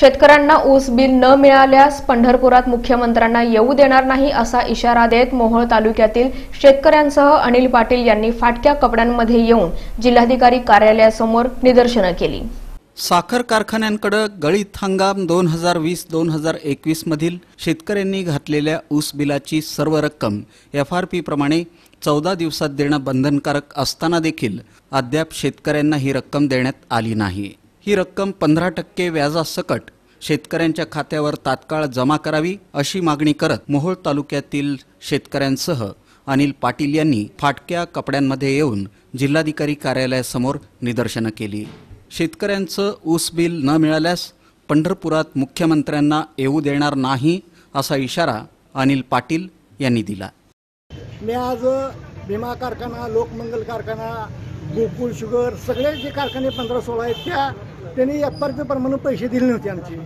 शेतकऱ्यांना ऊस बिल न मिळाल्यास पंढरपुरात मुख्यमंत्र्यांना येऊ देणार नाही असा इशारा देत मोहोळ तालुक्यातील शेतकऱ्यांसह अनिल पाटील यांनी फाटक्या कपड्यांमध्ये येऊन जिल्हाधिकारी कार्यालयासमोर निदर्शनं केली. साखर कारखान्यांकडे गळीत हंगाम दोन हजार वीस दोन हजार एकवीस मधील शेतकऱ्यांनी घातलेल्या ऊस बिलाची सर्व रक्कम एफ आर पी प्रमाणे चौदा दिवसात देणं बंधनकारक असताना देखील अद्याप शेतकऱ्यांना ही रक्कम देण्यात आली नाही. ही रक्कम पंधरा टक्के व्याजासकट शेतकऱ्यांच्या खात्यावर तात्काळ जमा करावी अशी मागणी करत मोहोळ तालुक्यातील शेतकऱ्यांसह अनिल पाटील यांनी फाटक्या कपड्यांमध्ये येऊन जिल्हाधिकारी कार्यालयासमोर निदर्शनं केली. शेतकऱ्यांचं ऊस बिल न मिळाल्यास पंढरपुरात मुख्यमंत्र्यांना येऊ देणार नाही असा इशारा अनिल पाटील यांनी दिला. मी आज भीमा कारखाना लोकमंगल कारखाना गोकुळ शुगर सगळे जे कारखाने पंधरा सोळा आहेत त्या त्यांनी एफ आर पी प्रमाणे पैसे दिले नव्हते आमचे.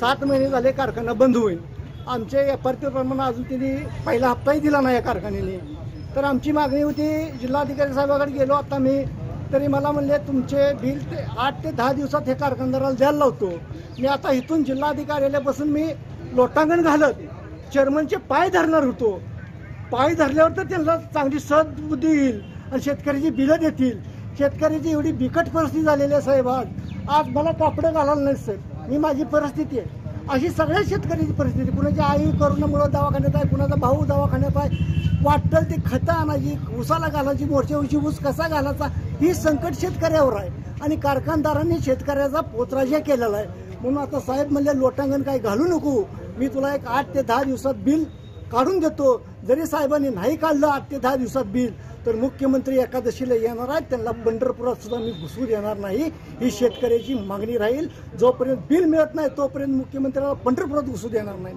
सात महिने झाले कारखाना बंद होईल. आमचे एफ आर पी प्रमाणे अजून त्यांनी पहिला हप्ताही दिला नाही या कारखान्याने. तर आमची मागणी होती जिल्हाधिकारी साहेबाकडे गेलो आता मी तरी मला म्हणले तुमचे बिल ते आठ ते दहा दिवसात हे कारखानदाराला द्यायला लावतो. मी आता इथून जिल्हाधिकार्यालयापासून मी लोटांगण घालत चेअरमनचे पाय धरणार होतो. पाय धरल्यावर तर त्यांना चांगली सद्बुद्धी येईल आणि शेतकऱ्याची बिलं देतील. शेतकऱ्याची एवढी बिकट परिस्थिती झालेली आहे साहेब आज. आज मला कापडं घालायला नाही मी ही माझी परिस्थिती आहे. अशी सगळ्या शेतकऱ्याची परिस्थिती कुणाची आई करोनामुळं दवाखान्यात आहे कुणाचा भाऊ दवाखान्यात आहे. वाटतं ते खतं आणायची ऊसाला घालायची मोठ्या ऊस कसा घालायचा ही संकट शेतकऱ्यावर आहे. आणि कारखानदारांनी शेतकऱ्याचा पोतराजा केलेला आहे. म्हणून आता साहेब म्हणले लोटांगण काही घालू नको. मी तुला एक आठ ते दहा दिवसात बिल काढून देतो. जरी साहेबांनी नाही काढलं आठ ते दहा दिवसात बिल तर मुख्यमंत्री एकादशीला येणार आहेत. त्यांना पंढरपुरात सुद्धा मी घुसू देणार नाही. ही शेतकऱ्याची मागणी राहील. जोपर्यंत बिल मिळत नाही तोपर्यंत मुख्यमंत्र्याला पंढरपुरात घुसू देणार नाही